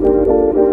Música